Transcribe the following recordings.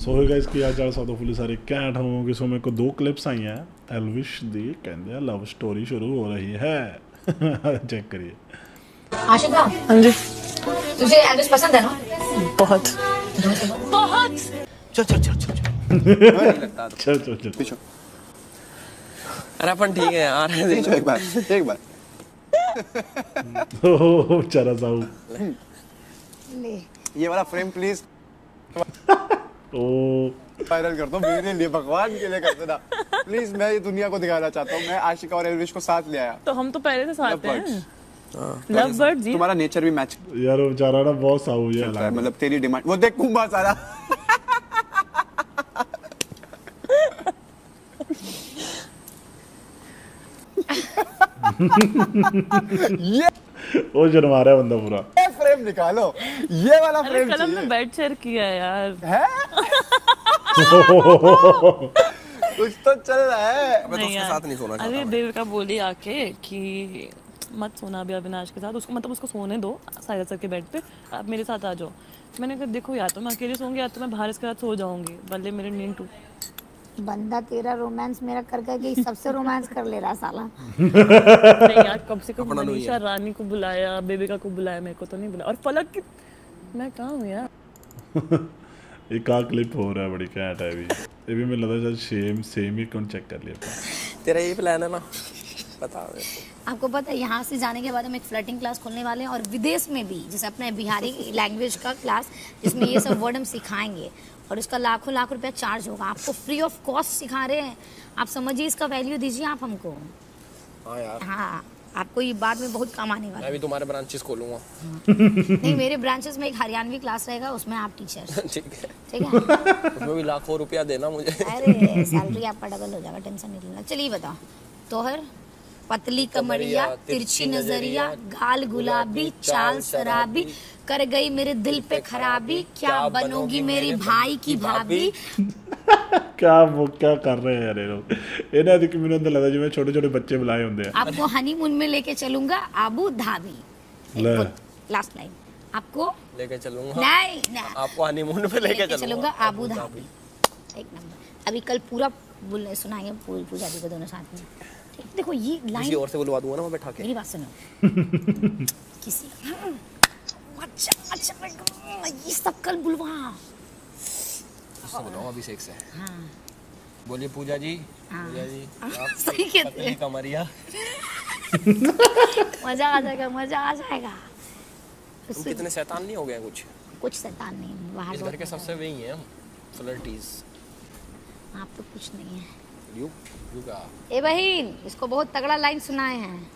So guys ਕੀ ਹਾਲ ਸਭ ਤੋਂ ਫੁੱਲੇ ਸਾਰੇ ਕੈਂਟ ਹੋਵੋਗੇ। ਸੋ ਮੇਰੇ ਕੋ ਦੋ ਕਲਿੱਪਸ ਆਈਆਂ। ਐਲਵਿਸ਼ ਦੀ ਕਹਿੰਦੇ ਆ ਲਵ ਸਟੋਰੀ ਸ਼ੁਰੂ ਹੋ ਰਹੀ ਹੈ। ਚੈੱਕ ਕਰੀਏ। आशिक भाव हाँ तुझे पसंद है ना बहुत बहुत चल चल चल चल चल चल चल पीछे अरे अपन ठीक है आ रहे हैं एक बार एक बार साहू ले ये वाला फ्रेम प्लीज़ वायरल कर दो मेरे लिए भगवान के लिए कर देना प्लीज़ मैं ये दुनिया को दिखाना चाहता हूँ। मैं आशिका और एलविश को साथ ले आया। तो हम तो पहले से साथ हैं। लव बर्ड जी तुम्हारा नेचर भी मैच यार वो बेचारा ना बहुत साहू है मतलब तेरी डिमांड वो देख कुंभा सारा। ये वो जनवा रहा है बंदा पूरा। फ्रेम निकालो। ये वाला अरे फ्रेम कल हमने बेड शेयर किया यार। है? कुछ तो चल रहा है। मैं तो उसके साथ नहीं सोना अरे चाहता देविका बोली आके कि मत सोना अभी अविनाश के साथ। उसको मतलब उसको सोने दो साहिल सर के बेड पे। आप मेरे साथ आ जाओ। मैंने कहा देखो या तो मैं अकेले सोऊँगी या तो मैं बाहर इसके साथ सो जाऊँगी। बल्ले मेरे नींद टूट बंदा तेरा रोमांस मेरा कर करके सबसे रोमांस कर ले रहा साला। नहीं यार कम से कम मनीषा रानी को बुलाया बेबिका को बुलाया मेरे को तो नहीं बुलाया और फलक की मैं कहाँ हूँ यार? एक आ क्लिप हो रहा है बड़ी कैट है अभी। ये भी मुझे लगता है सेम सेम ही कौन चेक कर लिया था? तेरा यही प्लान है ना? बता मेरे को। आपको पता है यहाँ से जाने के बाद हम एक फ्लर्टिंग क्लास खोलने वाले हैं और विदेश में भी जैसे अपने बिहारी लैंग्वेज का क्लास जिसमें ये सब वर्ड हम सिखाएँगे। और इसका लाखों लाख रुपया चार्ज होगा। आपको फ्री ऑफ़ कॉस्ट सिखा रहे हैं। आप समझिए इसका वैल्यू दीजिए आप हमको। हाँ यार। हाँ आपको ये बाद में बहुत काम आने वाला मैं है। भी तुम्हारे ब्रांचेस खोलूँगा। नहीं मेरे ब्रांचेस में एक हरियाणवी क्लास रहेगा उसमें आप टीचर ठीक है। ठीक है? उसमें भी लाखों रुपया देना मुझे। अरे सैलरी आपका डबल हो जाएगा टेंशन नहीं लेना। चलिए बताओ। तोहर? पतली कमरिया तिरछी नज़रिया गाल गुलाबी चाल शराबी कर गई मेरे दिल पे खराबी क्या बनोगी मेरी भाई की भाभी? क्या वो क्या कर रहे हैं अरे लोग? इन्हें ना देखिए मेरे अंदर लगा जिम्मे छोटे छोटे बच्चे बुलाए होंगे। आपको हनीमून में लेके चलूँगा आबू धाबी। लास्ट लाइन आपको लेके चलूँगा। नहीं नहीं। आपको हनीमून पे लेके चलूँगा। Abu Dhabi. एक नंबर। अभी कल पूरा बोलने सुनाएँगे पूजा जी को दोनों साथ में। देखो ये किसी लाइन और से बुलवा दूँगा ना मैं बैठा के। मेरी बात सुनो। किसी हाँ, अच्छा अच्छा ये सब कल बुलवा। उससे बुलाऊँगा अभिषेक से हाँ। बोलिए पूजा जी। हाँ। पूजा जी आप सही कहते हैं। कमरिया मज़ा आ जाएगा मज़ा आ जाएगा। तुम कितने शैतान नहीं हो गए कुछ? कुछ शैतान नहीं बाहर इस घर के सबसे वही हैं हम फ्लर्टीज आप तो कुछ नहीं है। ए बहन इसको बहुत तगड़ा लाइन सुनाए हैं।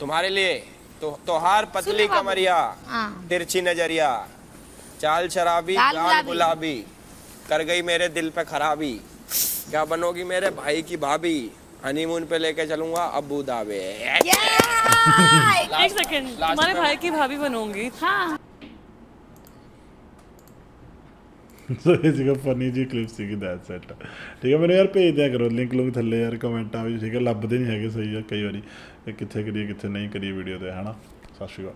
तुम्हारे लिए तो तोहार पतली कमरिया हाँ। तिरछी नज़रिया चाल शराबी गाल गुलाबी। कर गई मेरे दिल पे खराबी क्या बनोगी मेरे भाई की भाभी हनीमून पे लेके चलूँगा अबू धाबी! एक सेकंड तुम्हारे भाई की भाभी बनूँगी। हाँ। ਸੋ ਇਹ ਸੀਗਾ ਫਨੀ ਜੀ ਕਲਿੱਪ ਸੀਗੀ ਦੈਟ ਸੈਟ ਠੀਕ ਹੈ, ਮੈਨੂੰ ਯਾਰ ਭੇਜ ਦਿਆ ਕਰੋ ਲਿੰਕ ਲੁੰਕ ਥੱਲੇ ਯਾਰ ਕਮੈਂਟਾਂ ਵਿੱਚ ਠੀਕ ਹੈ, ਲੱਭਦੇ ਨਹੀਂ ਹੈਗੇ ਸਹੀ ਆ ਕਈ ਵਾਰੀ, ਇਹ ਕਿੱਥੇ ਕਰੀਏ, ਕਿੱਥੇ ਨਹੀਂ ਕਰੀਏ ਵੀਡੀਓ ਤੇ, ਹਨਾ? ਸਤਿ ਸ਼੍ਰੀ ਅਕਾਲ।